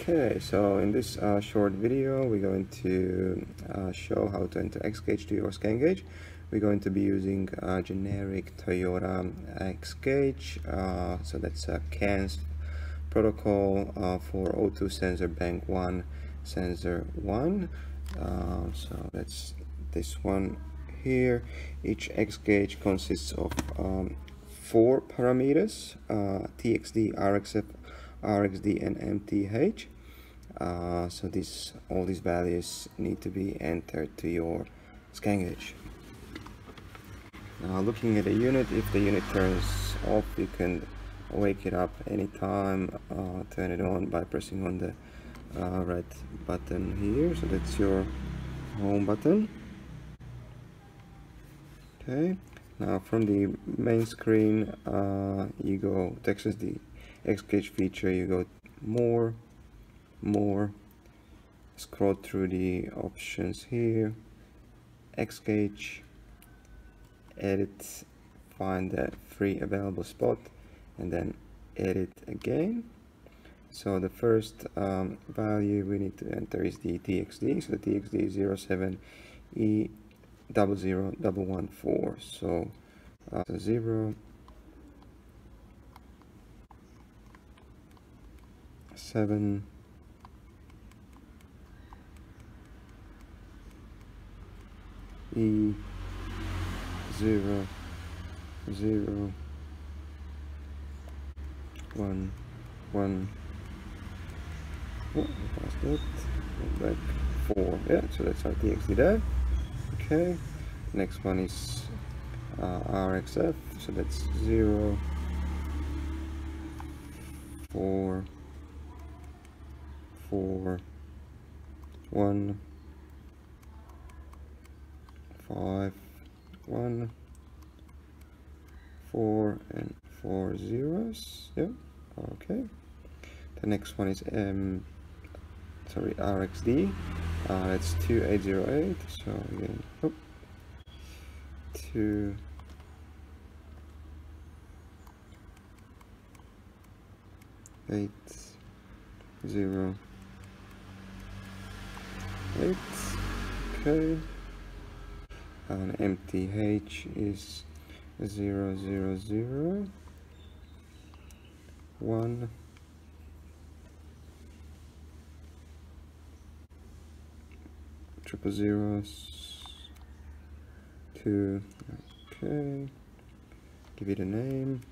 Okay, so in this uh, short video we're going to uh, show how to enter X gauge to your scan gauge. We're going to be using a generic Toyota Xgauge, uh, so that's a CANS protocol uh, for O2 sensor bank 1 sensor 1. Uh, so that's this one here. Each X gauge consists of um, four parameters, uh, TXD, RXF, RXD and MTH. Uh, so this all these values need to be entered to your scan gauge. Now looking at the unit, if the unit turns off, you can wake it up anytime, uh, turn it on by pressing on the uh, red button here. So that's your home button. Okay, now from the main screen, uh, you go to access the Xgauge feature, you go more, more, scroll through the options here, Xgauge, edit, find the free available spot, and then edit again. So the first um, value we need to enter is the TXD. So the TXD is 07 E double zero double one four. So, uh, so zero seven E zero zero one one. Oh, past that back. Four. Yeah so that's our TXD there. Okay. Next one is uh, rxf so that's zero four four, one, five, one, four, and four zeros. Yeah, okay. The next one is M. Sorry, RXD. Uh, it's two eight zero eight. So again, oh, two. Eight zero eight okay and MTH is zero zero zero. One. Triple zeros. Two. Okay. Give it a name.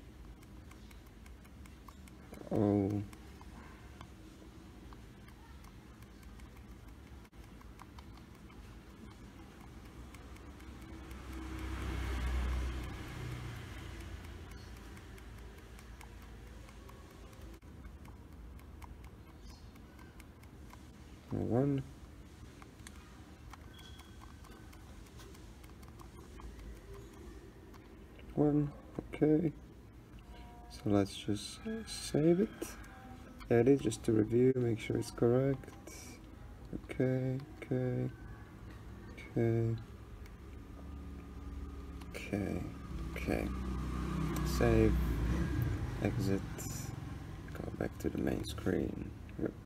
Oh one. One okay. So let's just save it. Edit just to review make sure it's correct. Okay okay okay. Okay okay. Save exit go back to the main screen. Yep.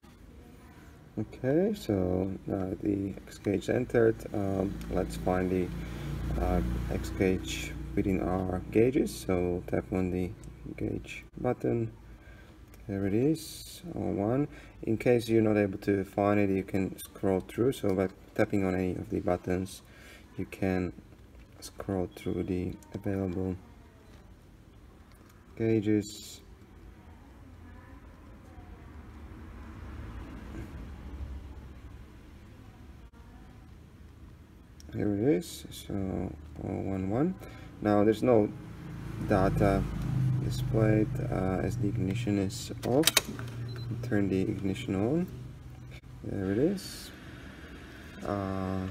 Okay, so uh, the X gauge entered. Um, let's find the uh, X gauge within our gauges. So tap on the gauge button. There it is, on one. In case you're not able to find it, you can scroll through. So by tapping on any of the buttons, you can scroll through the available gauges here it is. So 011 now there's no data displayed. Uh, as the ignition is off turn the ignition on. There it is. Uh,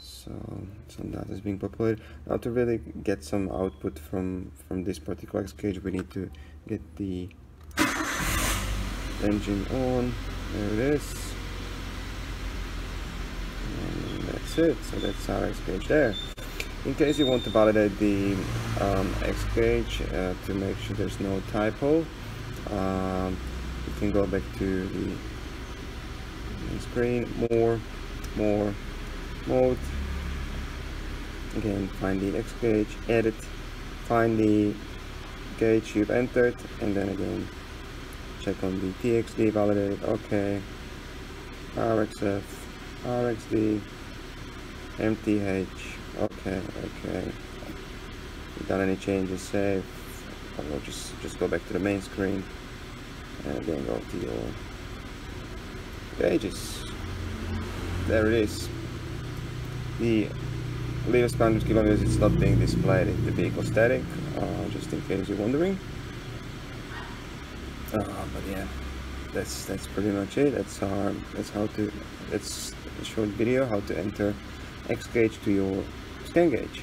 so some data is being populated. Now to really get some output from from this particular X gauge we need to get the engine on. There it is that's it so that's our X there. In case you want to validate the um, X uh, to make sure there's no typo um, you can go back to the screen, more, more, mode. Again, find the X edit, find the gauge you've entered, and then again, check on the TXD, validate okay. RXF, RXD, MTH, okay, okay. Done any changes, save. Or just just go back to the main screen and again go to your pages. There it is. The latest boundary kilometers is not being displayed in the vehicle static, uh, just in case you're wondering. Uh, but yeah, that's that's pretty much it. That's our that's how to that's a short video how to enter X gauge to your scan gauge.